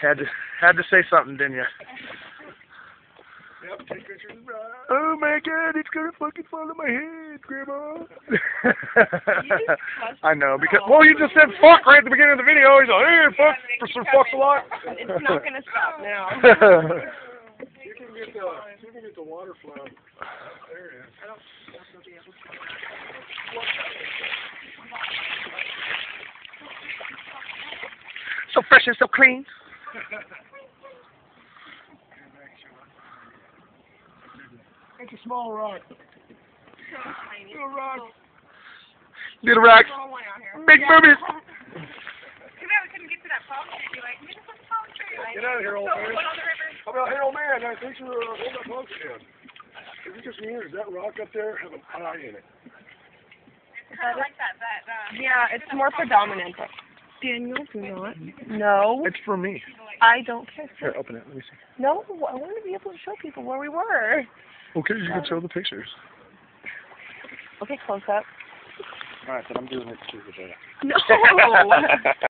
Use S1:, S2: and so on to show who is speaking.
S1: Had to had to say something, didn't you?
S2: Yep, take pictures.
S1: Oh my God, it's gonna fucking fall on my head, Grandma. I know because oh. well, you just said fuck right at the beginning of the video. He's like, hey, fuck for some fucks a lot.
S3: It's not gonna stop now.
S2: You can get the, you can get the water flow. There it is.
S1: so fresh and so clean.
S2: It's a small rock. Little rock.
S1: Little rocks,
S3: Little one
S1: big boobies.
S3: Too bad we couldn't get to that palm tree. Be like, get to the palm tree. Like,
S2: Get out of here, old
S3: so,
S2: man.
S3: one on the.
S2: How about, hey, old man, I think you're, uh, hold that post again. Is it just me or does that rock up there have an eye in it?
S3: I like that. That. Uh,
S4: Yeah, it's more predominant. Daniel, do not. No,
S1: It's for me.
S4: I don't care.
S1: Here, open it. Let me see.
S4: No, I want to be able to show people where we were.
S1: Okay, you can um, show the pictures.
S4: Okay, close up.
S1: All right, then I'm doing it too today.
S4: No.